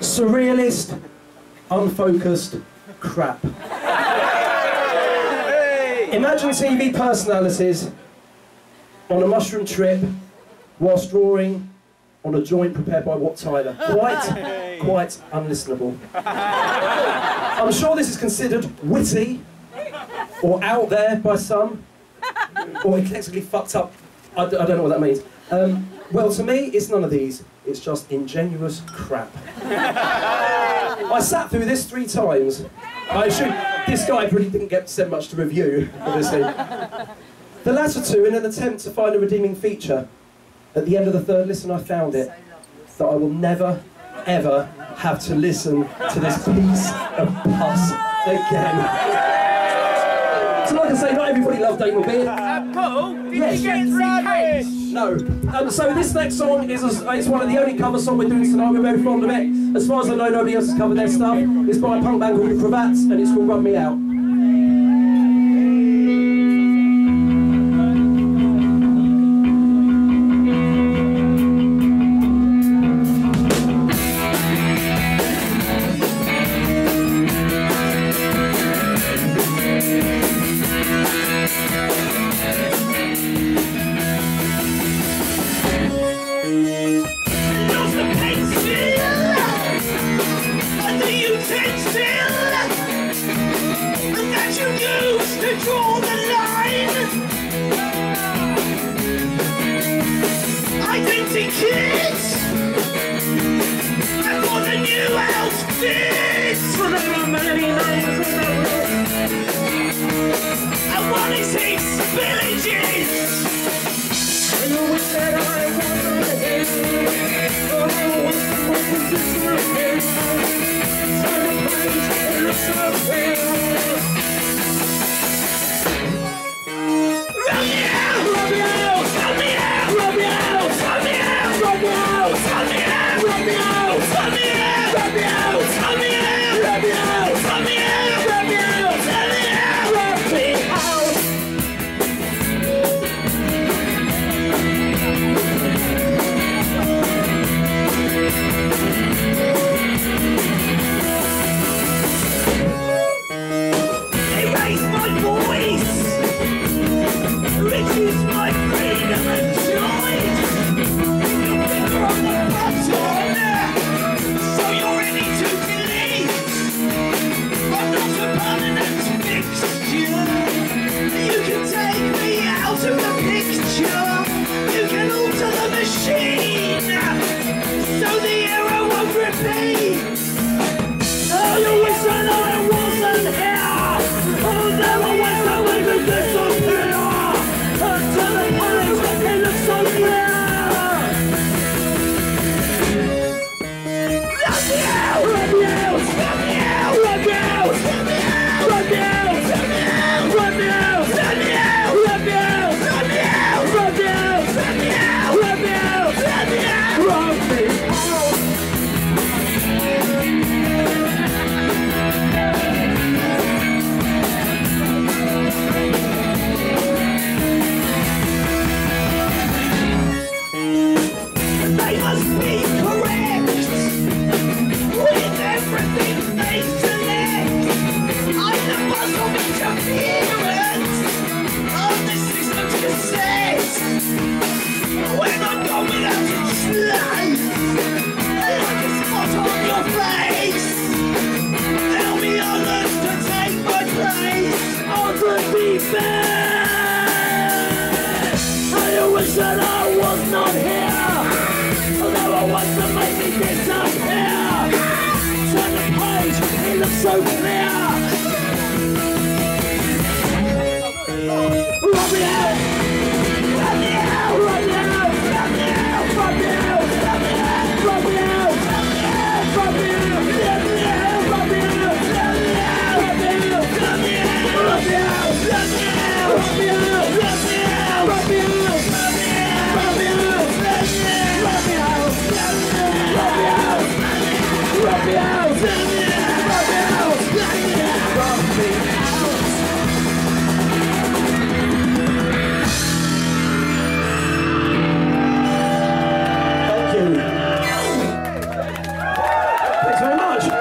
Surrealist, unfocused crap. Imagine TV personalities on a mushroom trip whilst drawing on a joint prepared by Wat Tyler. Quite, quite unlistenable. I'm sure this is considered witty or out there by some, or intellectually fucked up. I, d- I don't know what that means. Um, well, to me, it's none of these. It's just ingenuous crap. I sat through this three times. I assume this guy probably didn't get sent much to review, obviously. The latter two, in an attempt to find a redeeming feature, at the end of the third listen, I found it that I will never, ever have to listen to this piece of pus again. So, like I say, not everybody loves Damon Beard. Paul, did Yes. you get three Ks? No. Um, so this next song is a, it's one of the only cover songs we're doing tonight. We're very fond of it. As far as I know, nobody else has covered their stuff. It's by a punk band called The Cravats, and it's called Rub Me Out. Identity Kids! Permanent fixture. You can take me out of the picture. I wish that I was not here. Everything's up here Turn the page, it looks so clear much.